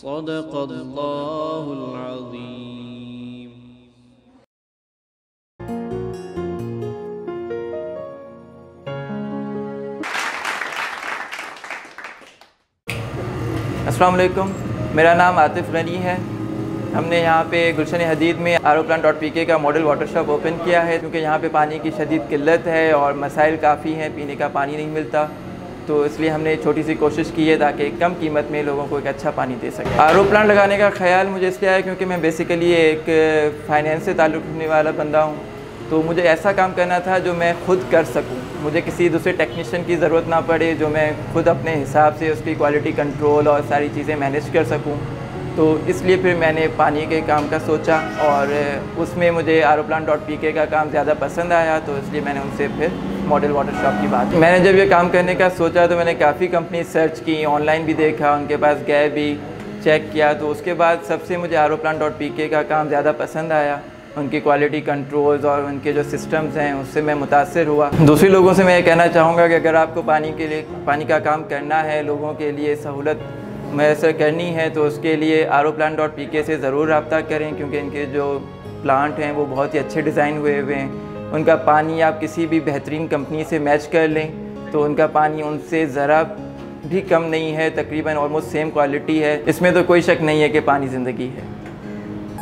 صدق الله العظيم. السلام علیکم، میرا نام عاطف غنی ہے۔ ہم نے یہاں پہ گلشن حدید میں آرو پلان ڈاٹ پی کے کا ماڈل واٹر شاپ اوپن کیا ہے۔ کیونکہ یہاں پہ پانی کی شدید قلت ہے اور مسائل کافی ہیں، پینے کا پانی نہیں ملتا۔ تو اس لیے ہم نے چھوٹی سی کوشش کی ہے تاکہ کم قیمت میں لوگوں کو ایک اچھا پانی دے سکیں آر پلانٹ لگانے کا خیال مجھے اس لیے آیا کیونکہ میں بیسیکلی ایک فائنینس سے تعلق رکھنے والا بندہ ہوں۔ تو مجھے ایسا کام کرنا تھا جو میں خود کر سکوں۔ مجھے کسی دوسرے ٹیکنیشین کی ضرورت نہ پڑے جو میں خود اپنے حساب سے اس کی کوالٹی کنٹرول اور ساری چیزیں مینیج کر سکوں۔ تو اس لیے پھر میں نے پانی کے کام کا سوچا اور اس میں مجھے آرو پلان ڈاٹ پی کے کا کام زیادہ پسند آیا، تو اس لیے میں نے ان سے پھر ماڈل واٹر شاپ کی بات میں نے جب یہ کام کرنے کا سوچا تو میں نے کافی کمپنی سرچ کی آن لائن بھی دیکھا، ان کے پاس گئے بھی چیک کیا تو اس کے بعد سب سے مجھے آرو پلان ڈاٹ پی کے کا کام زیادہ پسند آیا۔ ان کی کوالٹی کنٹرولز اور ان کے جو سسٹمز ہیں، اس سے میں متاثر ہوا۔ دوسرے لوگوں سے میں یہ کہنا چاہوں گا کہ اگر آپ کو پانی کے لیے، پانی کا کام کرنا ہے، لوگوں کے لیے سہولت میسر کرنی ہے تو اس کے لیے آرو پلان ڈاٹ پی کے سے ضرور رابطہ کریں کیونکہ ان کے جو پلانٹ ہیں وہ بہت ہی اچھے ڈیزائن ہوئے ہوئے ہیں۔ ان کا پانی آپ کسی بھی بہترین کمپنی سے میچ کر لیں تو ان کا پانی ان سے ذرا بھی کم نہیں ہے تقریباً آلموسٹ سیم کوالٹی ہے۔ اس میں تو کوئی شک نہیں ہے کہ پانی زندگی ہے۔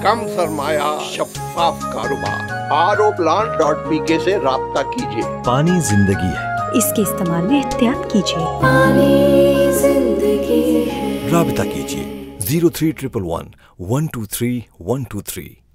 کم سرمایہ شفاف کاروبار۔ R O plan dot P K سے رابطہ کیجیے پانی زندگی ہے۔ اس کے استعمال میں احتیاط کیجیے پانی زندگی ہے۔ رابطہ کیجیے zero three triple one one two three one two three.